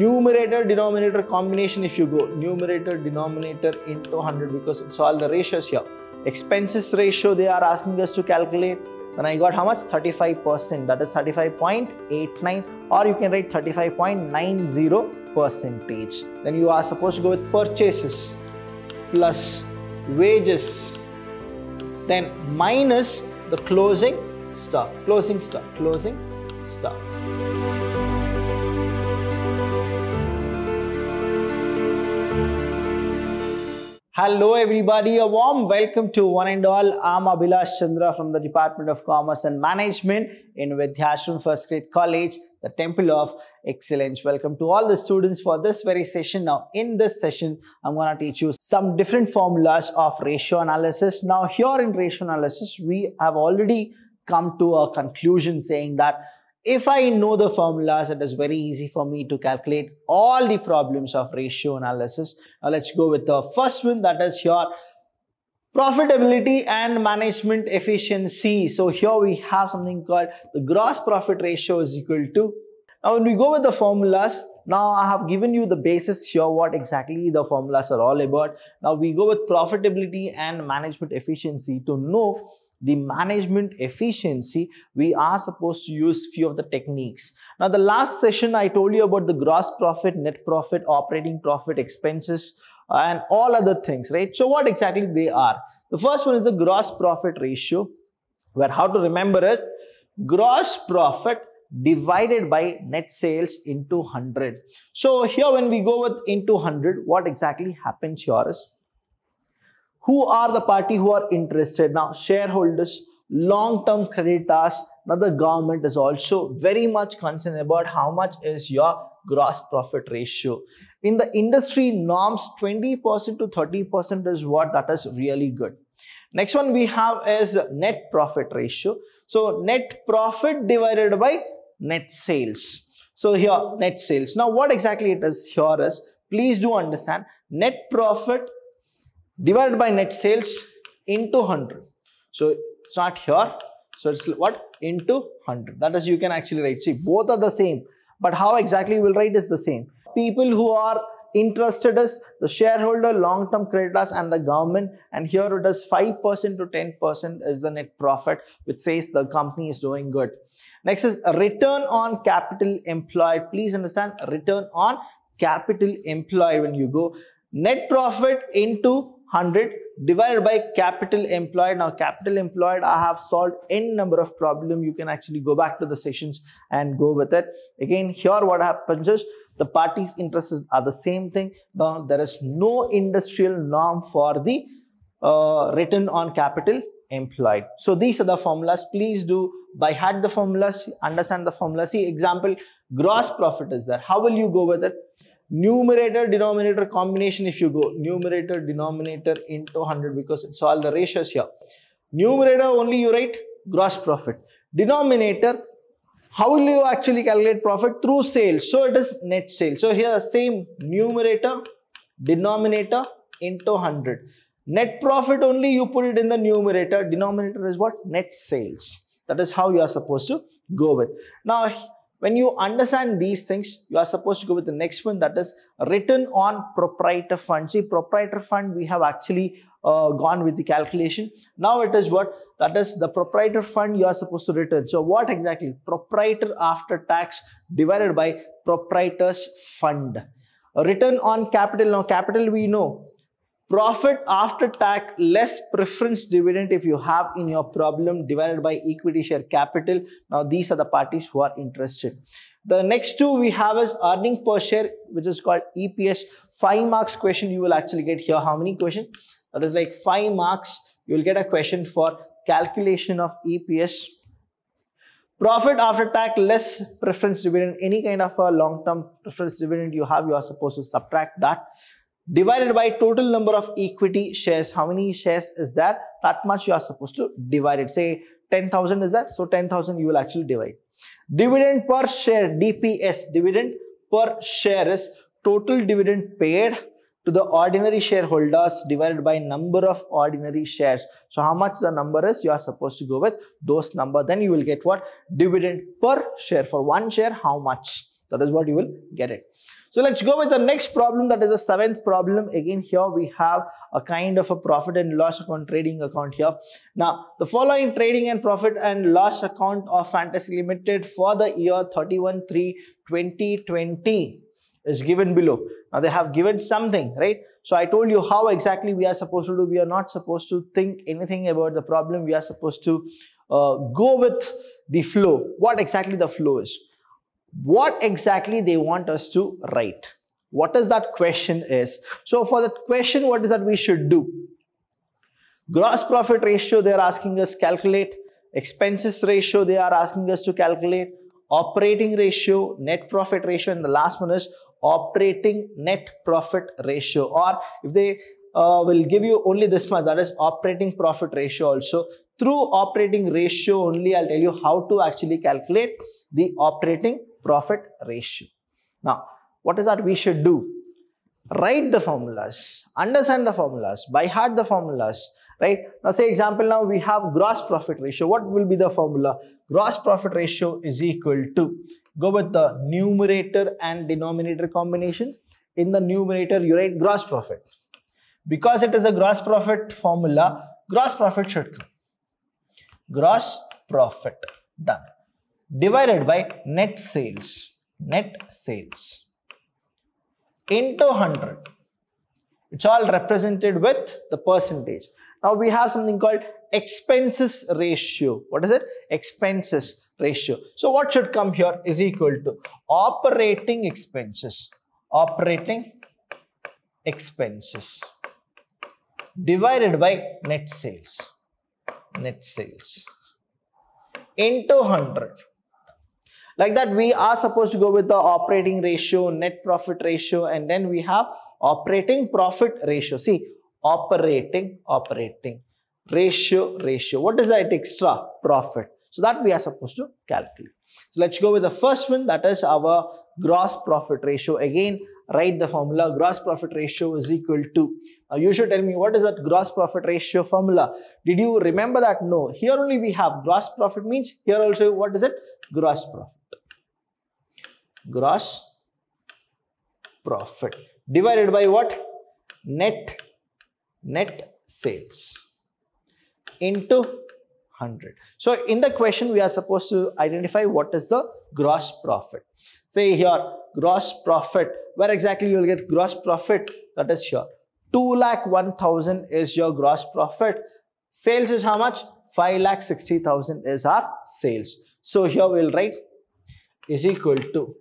numerator denominator combination if you go numerator denominator into 100 because it's all the ratios here. Expenses ratio they are asking us to calculate. Then I got how much? 35% that is 35.89 or you can write 35.90 percentage. Then you are supposed to go with purchases plus wages then minus the closing stock closing stock closing stock Hello everybody, a warm welcome to one and all. I'm Abhilash Chandra from the Department of Commerce and Management in Vidhyaashram First Grade College, the Temple of Excellence. Welcome to all the students for this very session. Now in this session, I'm going to teach you some different formulas of ratio analysis. Now here in ratio analysis, we have already come to a conclusion saying that if I know the formulas, it is very easy for me to calculate all the problems of ratio analysis. Now let's go with the first one that is here profitability and management efficiency. So here we have something called the gross profit ratio is equal to now when we go with the formulas, now I have given you the basis here what exactly the formulas are all about. Now we go with profitability and management efficiency to know the management efficiency, we are supposed to use few of the techniques. Now, the last session I told you about the gross profit, net profit, operating profit, expenses, and all other things, right? So, what exactly they are? The first one is the gross profit ratio, where how to remember it? Gross profit divided by net sales into 100. So, here when we go with into 100, what exactly happens here is who are the party who are interested? Now shareholders long-term creditors now the government is also very much concerned about how much is your gross profit ratio. In the industry norms 20% to 30% is what that is really good. Next one we have is net profit ratio. So net profit divided by net sales. So here net sales. Now what exactly it is here is please do understand net profit divided by net sales into 100. So it's not here. So it's what? Into 100. That is you can actually write. See, both are the same. But how exactly we'll write is the same. People who are interested is the shareholder, long-term creditors and the government. And here it is 5% to 10% is the net profit, which says the company is doing good. Next is return on capital employed. Please understand return on capital employed when you go net profit into 100 divided by capital employed. Now, capital employed, I have solved n number of problem. You can actually go back to the sessions and go with it. Again, here what happens is the parties' interests are the same thing. Now, there is no industrial norm for the uh, return on capital employed. So, these are the formulas. Please do by heart the formulas, understand the formula. See, example, gross profit is there. How will you go with it? Numerator denominator combination if you go numerator denominator into 100 because it's all the ratios here. Numerator only you write gross profit. Denominator how will you actually calculate profit? Through sales so it is net sales so here same numerator denominator into 100 net profit only you put it in the numerator. Denominator is what? Net sales. That is how you are supposed to go with. Now when you understand these things, you are supposed to go with the next one that is return on proprietor fund. See, proprietor fund, we have actually uh, gone with the calculation. Now it is what? That is the proprietor fund you are supposed to return. So what exactly? Proprietor after tax divided by proprietor's fund. Return on capital. Now capital we know profit after tax less preference dividend if you have in your problem divided by equity share capital. Now these are the parties who are interested. The next two we have is earning per share which is called eps five marks question you will actually get here. How many question that is like five marks. You will get a question for calculation of eps profit after tax less preference dividend. Any kind of a long term preference dividend you have you are supposed to subtract that divided by total number of equity shares. How many shares is that? That much you are supposed to divide it. Say 10,000 is that? So 10,000 you will actually divide. Dividend per share, DPS, dividend per share is total dividend paid to the ordinary shareholders divided by number of ordinary shares. So how much the number is, you are supposed to go with those number. Then you will get what? Dividend per share. For one share, how much? That is what you will get it. So let's go with the next problem. That is the seventh problem. Again, here we have a kind of a profit and loss account trading account here. Now, the following trading and profit and loss account of Fantasy Limited for the year 31-3-2020 is given below. Now, they have given something, right? So, I told you how exactly we are supposed to do. We are not supposed to think anything about the problem. We are supposed to uh, go with the flow. What exactly the flow is what exactly they want us to write. What is that question is. So for that question, what is that we should do? Gross profit ratio, they are asking us calculate. Expenses ratio, they are asking us to calculate. Operating ratio, net profit ratio, and the last one is operating net profit ratio. Or if they uh, will give you only this much, that is operating profit ratio also. Through operating ratio only, I'll tell you how to actually calculate the operating profit ratio. Now, what is that we should do? Write the formulas, understand the formulas, by heart the formulas, right? Now, say example, now we have gross profit ratio. What will be the formula? Gross profit ratio is equal to, go with the numerator and denominator combination. In the numerator, you write gross profit. Because it is a gross profit formula, gross profit should come. Gross profit, done divided by net sales, net sales into 100. It's all represented with the percentage. Now we have something called expenses ratio. What is it? Expenses ratio. So what should come here is equal to operating expenses. Operating expenses divided by net sales. Net sales into 100 like that, we are supposed to go with the operating ratio, net profit ratio, and then we have operating profit ratio. See, operating, operating, ratio, ratio. What is that extra profit? So that we are supposed to calculate. So let's go with the first one that is our gross profit ratio. Again, write the formula gross profit ratio is equal to. Now you should tell me what is that gross profit ratio formula? Did you remember that? No. Here only we have gross profit means here also what is it? Gross profit gross profit divided by what net net sales into 100 so in the question we are supposed to identify what is the gross profit. Say here gross profit. Where exactly you will get gross profit? That is here. 2 lakh 1000 is your gross profit. Sales is how much? 5 lakh 60000 is our sales. So here we'll write is equal to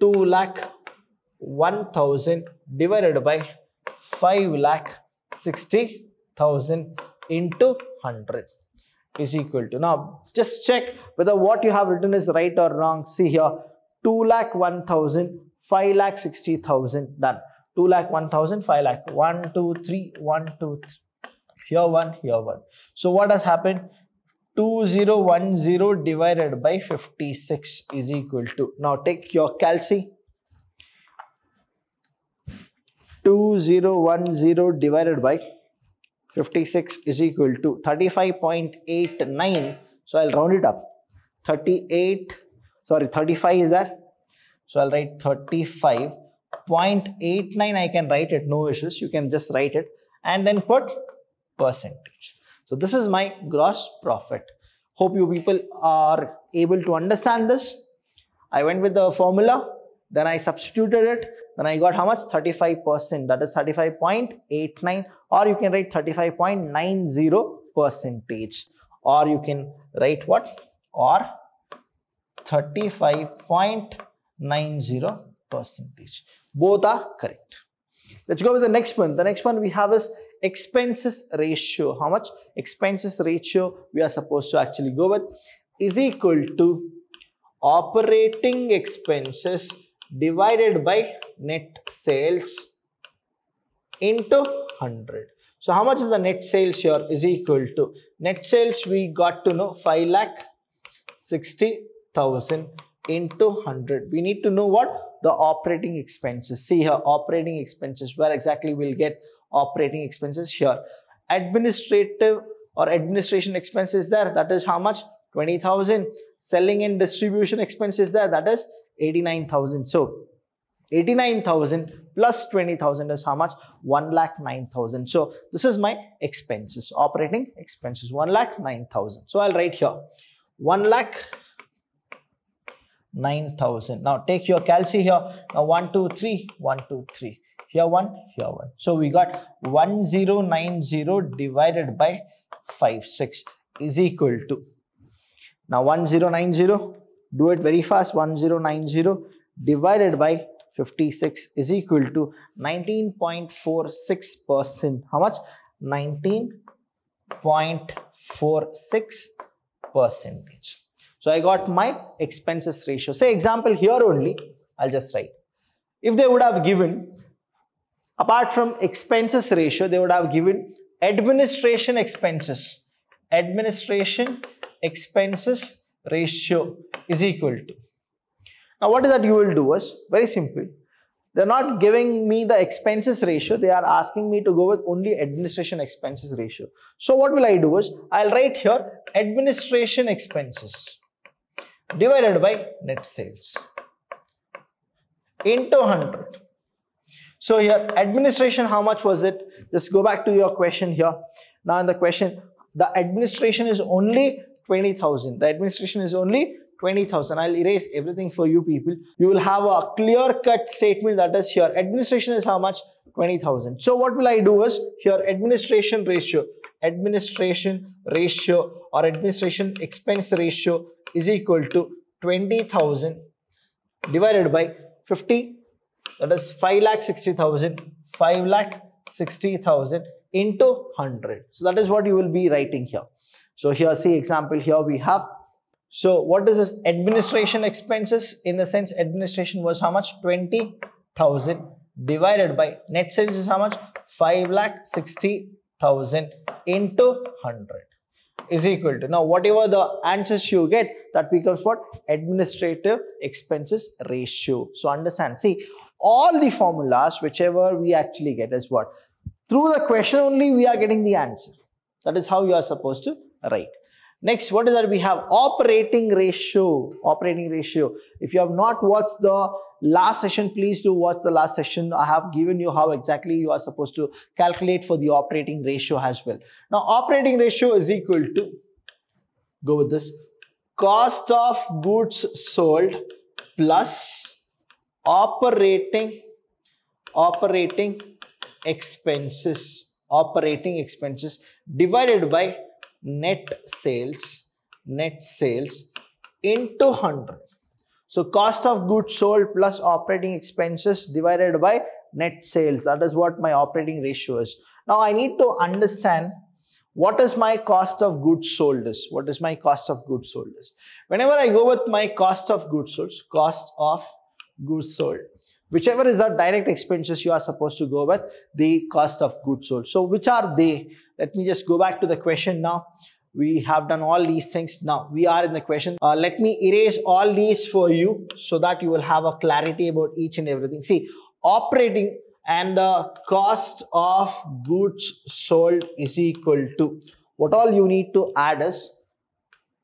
2 lakh 1000 divided by 5 lakh 60,000 into 100 is equal to. Now, just check whether what you have written is right or wrong. See here, 2 lakh 1000, 5 lakh 60,000 done. 2 lakh 1000, 5 lakh 1, 2, 3, 1, 2, 3. Here 1, here 1. So, what has happened? 2010 divided by 56 is equal to, now take your calci, 2010 divided by 56 is equal to 35.89, so I'll round it up, 38, sorry 35 is that, so I'll write 35.89, I can write it, no issues, you can just write it and then put percentage. So this is my gross profit. Hope you people are able to understand this. I went with the formula, then I substituted it, then I got how much? 35%, that is 35.89 or you can write 35.90 percentage or you can write what? Or 35.90 percentage. Both are correct. Let's go with the next one. The next one we have is expenses ratio. How much expenses ratio we are supposed to actually go with is equal to operating expenses divided by net sales into 100. So how much is the net sales here is equal to net sales we got to know 5 lakh 60,000 into 100. We need to know what the operating expenses. See here operating expenses where exactly we'll get operating expenses here. Administrative or administration expenses there that is how much 20,000 selling and distribution expenses there that is 89,000. So 89,000 plus 20,000 is how much? 1 lakh 9,000. So this is my expenses, operating expenses, 1 lakh 9,000. So I'll write here 1 lakh 9,000. Now take your calci here. Now 1, 2, 3, 1, 2, 3. Here 1, here 1. So we got 1090 divided by 5, 6 is equal to. Now 1090, do it very fast. 1090 divided by 56 is equal to 19.46%. How much? 19.46 percentage. So I got my expenses ratio. Say example here only, I'll just write. If they would have given, apart from expenses ratio, they would have given administration expenses. Administration expenses ratio is equal to. Now what is that you will do is very simple. They're not giving me the expenses ratio. They are asking me to go with only administration expenses ratio. So what will I do is I'll write here administration expenses divided by net sales into 100. So here administration how much was it? Just go back to your question here. Now in the question the administration is only 20,000. The administration is only 20,000. I'll erase everything for you people. You will have a clear cut statement that is here. Administration is how much? 20,000. So what will I do is here administration ratio. Administration ratio or administration expense ratio is equal to 20,000 divided by 50 that is 5 lakh 60,000 5 lakh 60,000 into 100 so that is what you will be writing here so here see example here we have so what is this administration expenses? In the sense administration was how much? 20,000 divided by net sales is how much? 5 lakh 60,000 into 100 is equal to. Now whatever the answers you get that becomes what? Administrative expenses ratio. So understand. See all the formulas whichever we actually get is what? Through the question only we are getting the answer. That is how you are supposed to write. Next, what is that? We have operating ratio. Operating ratio. If you have not watched the last session, please do watch the last session. I have given you how exactly you are supposed to calculate for the operating ratio as well. Now, operating ratio is equal to, go with this, cost of goods sold plus operating, operating expenses, operating expenses divided by net sales, net sales into 100. So cost of goods sold plus operating expenses divided by net sales. That is what my operating ratio is. Now I need to understand what is my cost of goods sold is. What is my cost of goods sold is. Whenever I go with my cost of goods sold, cost of goods sold, whichever is the direct expenses you are supposed to go with, the cost of goods sold. So which are they? Let me just go back to the question now. We have done all these things. Now we are in the question. Uh, let me erase all these for you so that you will have a clarity about each and everything. See, operating and the cost of goods sold is equal to what all you need to add is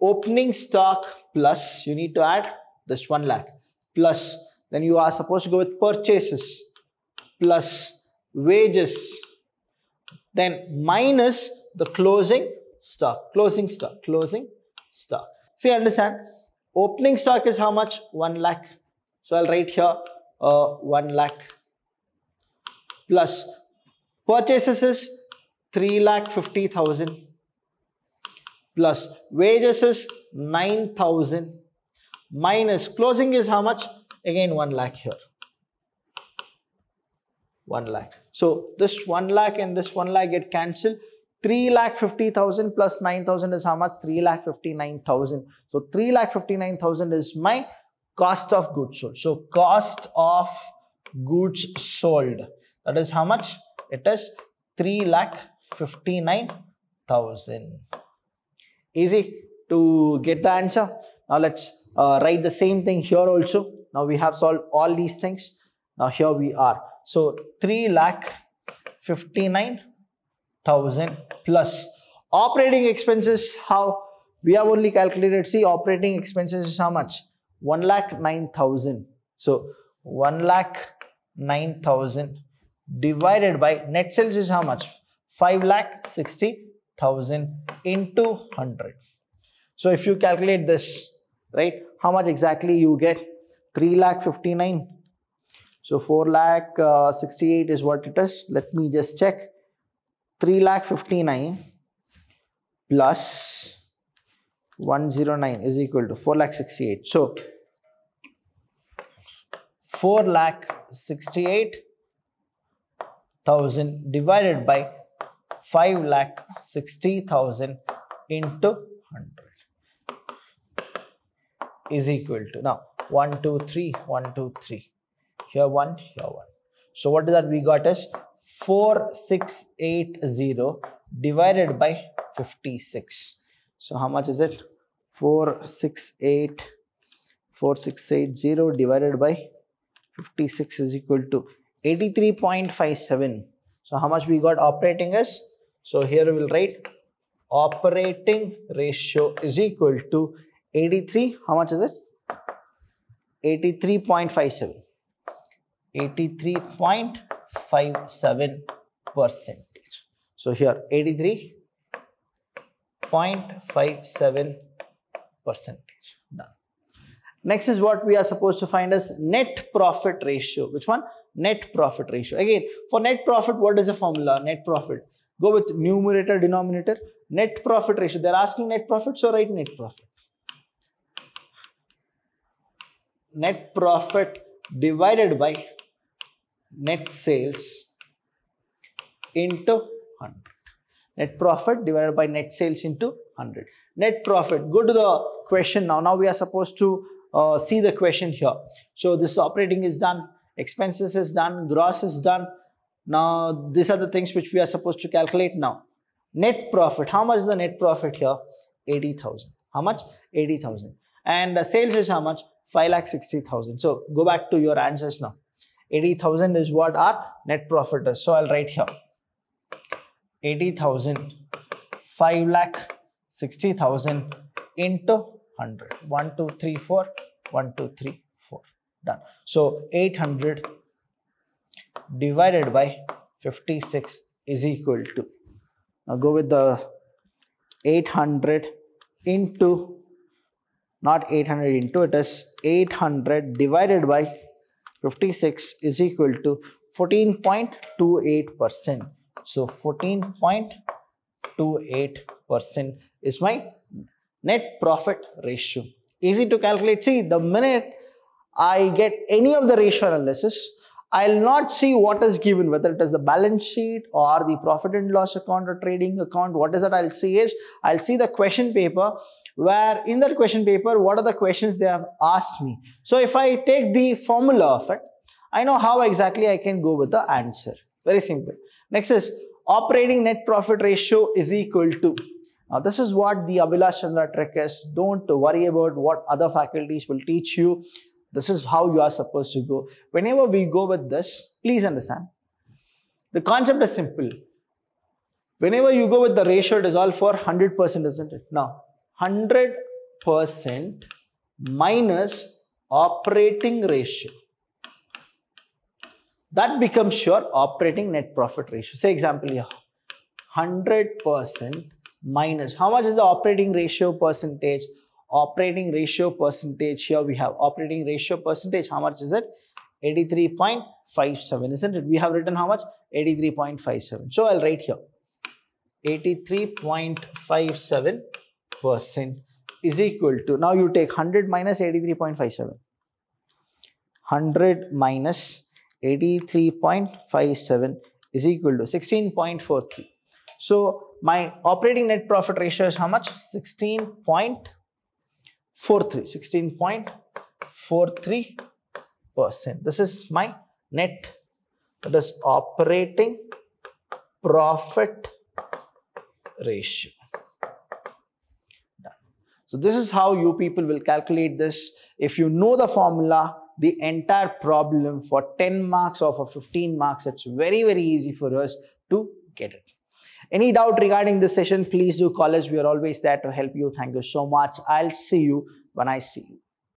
opening stock plus you need to add this 1 lakh plus then you are supposed to go with purchases plus wages then minus the closing stock, closing stock, closing stock. See, understand? Opening stock is how much? 1 lakh. So I'll write here uh, 1 lakh plus purchases is 3 lakh 50,000 plus wages is 9,000 minus closing is how much? Again 1 lakh here. 1 lakh. So this 1 lakh and this 1 lakh get cancelled. 3 lakh 50,000 plus 9,000 is how much? 3 lakh 59,000. So 3 lakh 59,000 is my cost of goods sold. So cost of goods sold. That is how much? It is 3 lakh 59,000. Easy to get the answer. Now let's uh, write the same thing here also. Now we have solved all these things. Now here we are. So 3 lakh 59,000 plus operating expenses how we have only calculated see operating expenses is how much 1 lakh 9000. So 1 lakh 9000 divided by net sales is how much? 5 lakh 60,000 into 100. So if you calculate this, right, how much exactly you get? 3 lakh 59. So 4 lakh uh, 68 is what it is. Let me just check. 3 lakh 59 plus 109 is equal to 4 lakh 68. So 4 lakh 68 thousand divided by 5 lakh 60,000 into 100 is equal to now 1 2 3 1 2 3 here 1 here 1 so what is that we got is 4680 divided by 56 so how much is it? 468 4680 divided by 56 is equal to 83.57 so how much we got operating is? So here we will write operating ratio is equal to 83 how much is it? 83.57 83.57 percentage so here 83.57 percentage done. Next is what we are supposed to find as net profit ratio. Which one? Net profit ratio. Again for net profit what is the formula? Net profit. Go with numerator denominator. Net profit ratio. They're asking net profit so write net profit. Net profit divided by net sales into 100 net profit divided by net sales into 100 net profit. Go to the question now. Now we are supposed to uh, see the question here. So this operating is done expenses is done gross is done. Now these are the things which we are supposed to calculate now. Net profit. How much is the net profit here? 80000 how much? 80000 and the sales is how much? 5 lakh 60000 so go back to your answers now 80000 is what our net profit is. So i'll write here. 80000 5 lakh 60000 into 100 1 2 3 4 1 2 3 4 done. So 800 divided by 56 is equal to now go with the 800 into not 800 into it is 800 divided by 56 is equal to 14.28 percent. So 14.28 percent is my net profit ratio. Easy to calculate. See the minute i get any of the ratio analysis I'll not see what is given, whether it is the balance sheet or the profit and loss account or trading account. What is that I'll see is, I'll see the question paper where in that question paper, what are the questions they have asked me. So if I take the formula of it, I know how exactly I can go with the answer. Very simple. Next is operating net profit ratio is equal to. Now this is what the Abhilash Chandra trick is. Don't worry about what other faculties will teach you. This is how you are supposed to go. Whenever we go with this, please understand. The concept is simple. Whenever you go with the ratio, it is all for 100%, isn't it? Now, 100% minus operating ratio. That becomes your operating net profit ratio. Say example here. 100% minus. How much is the operating ratio percentage? Operating ratio percentage. Here we have operating ratio percentage. How much is it? 83.57 isn't it? We have written how much? 83.57 so i'll write here. 83.57 percent is equal to now you take 100 minus 83.57 100 minus 83.57 is equal to 16.43 so my operating net profit ratio is how much? 16. 43 16.43 percent. This is my net. That is operating profit ratio. Done. so this is how you people will calculate this. If you know the formula the entire problem for 10 marks or for 15 marks it's very very easy for us to get it any doubt regarding this session, please do call us. We are always there to help you. Thank you so much. I'll see you when I see you.